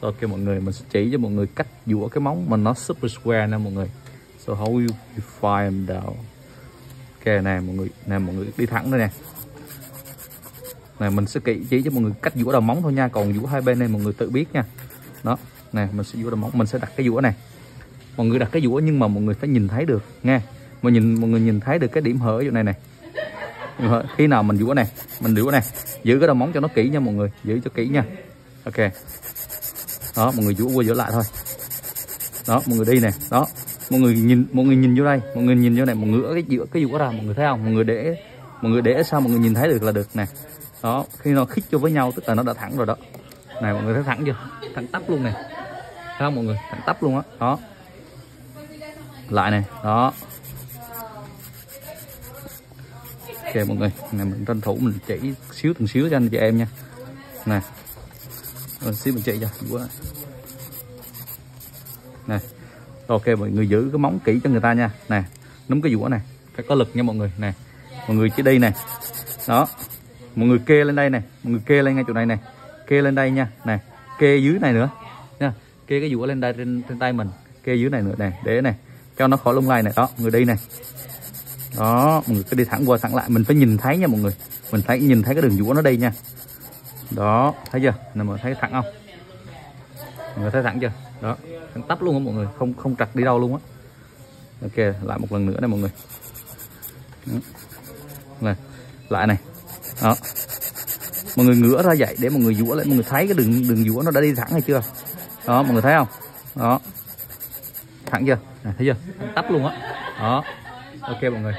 so ok mọi người mình sẽ chỉ cho mọi người cách dũa cái móng mà nó super square nè mọi người. So how you, define them down. Ok nè mọi người nè mọi người đi thẳng đây nè. Này mình sẽ kỹ chỉ cho mọi người cách dũa đầu móng thôi nha còn dũa hai bên này mọi người tự biết nha. Đó nè mình sẽ dũa đầu móng mình sẽ đặt cái dũa này. Mọi người đặt cái dũa nhưng mà mọi người phải nhìn thấy được nghe. Mọi nhìn mọi người nhìn thấy được cái điểm hở chỗ này này khi nào mình dũa này mình dũa này giữ cái đầu móng cho nó kỹ nha mọi người giữ cho kỹ nha. Ok đó, mọi người dũa qua giữa lại thôi. Đó, mọi người đi này. Đó, mọi người nhìn, mọi người nhìn vô đây. Mọi người nhìn vô này mọi người cái giữa cái dũa ra, mọi người thấy không? Mọi người để, mọi người để sao mọi người nhìn thấy được là được nè đó, khi nó khít cho với nhau, tức là nó đã thẳng rồi đó. Này, mọi người thấy thẳng chưa? Thẳng tắp luôn này. Thấy không mọi người? Thẳng tắp luôn á. Đó. đó lại này. Đó. Ok, mọi người. Này, mình tranh thủ mình chỉ xíu từng xíu cho anh chị em nha. Nè ờ, xíu mình chỉ cho quá này ok mọi người giữ cái móng kỹ cho người ta nha. Nè nắm cái dũa này phải có lực nha mọi người. Nè mọi người chỉ đi này đó. Mọi người kê lên đây này mọi người kê lên ngay chỗ này này kê lên đây nha. Này kê dưới này nữa. Nha. Kê cái dũa lên đây trên, trên tay mình. Kê dưới này nữa này để này cho nó khỏi lung lay này đó người đi này đó mọi người cứ đi thẳng qua thẳng lại. Mình phải nhìn thấy nha mọi người. Mình thấy nhìn thấy cái đường dũa nó đây nha. Đó thấy chưa? Nè mọi người thấy thẳng không? Mọi người thấy thẳng chưa? Đó thẳng tắp luôn á mọi người không không trật đi đâu luôn á. Ok lại một lần nữa này mọi người. Này lại này. Đó. Mọi người ngửa ra dậy để mọi người dũa lại mọi người thấy cái đường đường dũa nó đã đi thẳng hay chưa? Đó mọi người thấy không? Đó. Thẳng chưa? Này, thấy chưa? Thẳng tắp luôn á. Đó. đó. Ok mọi người.